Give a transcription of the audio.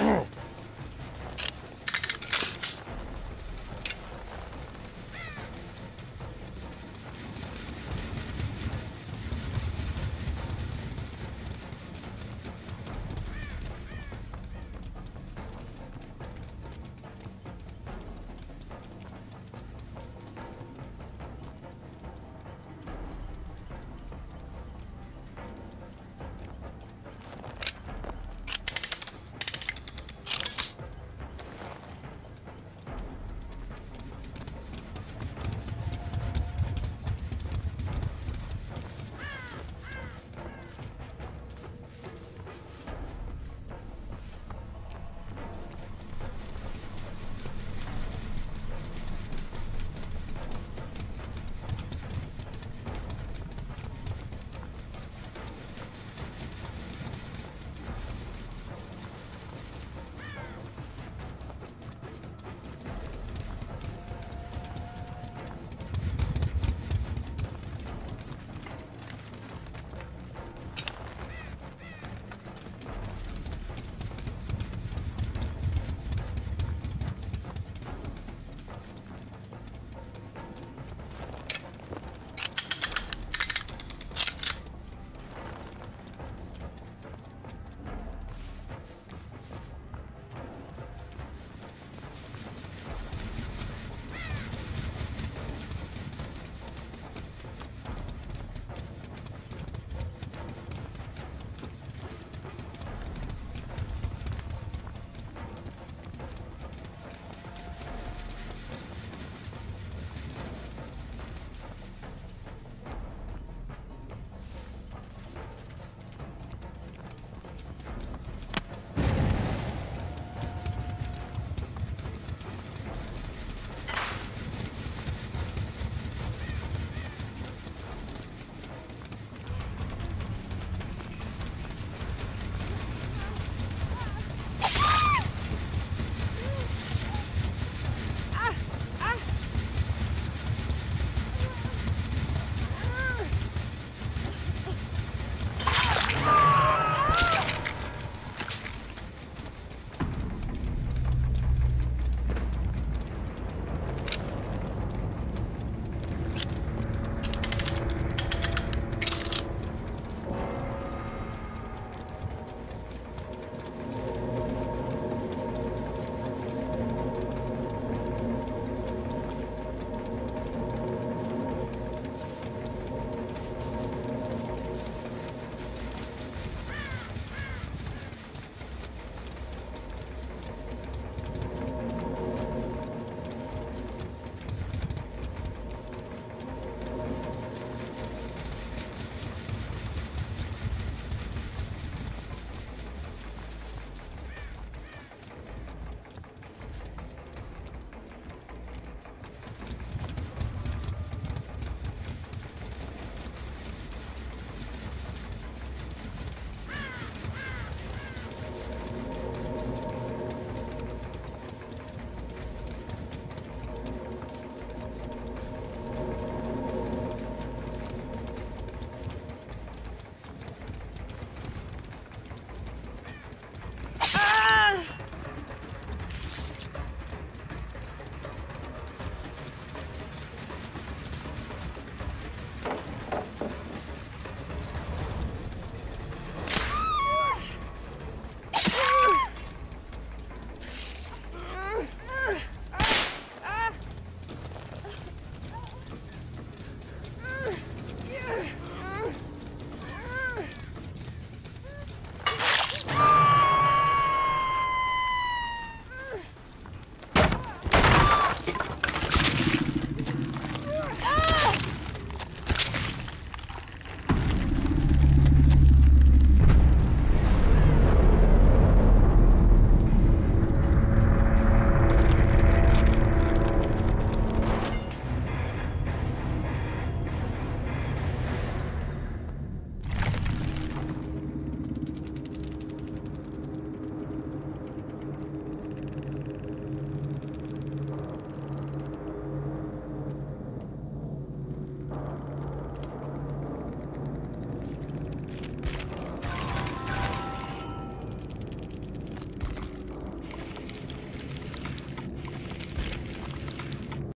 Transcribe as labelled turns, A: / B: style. A: Oh.